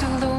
To.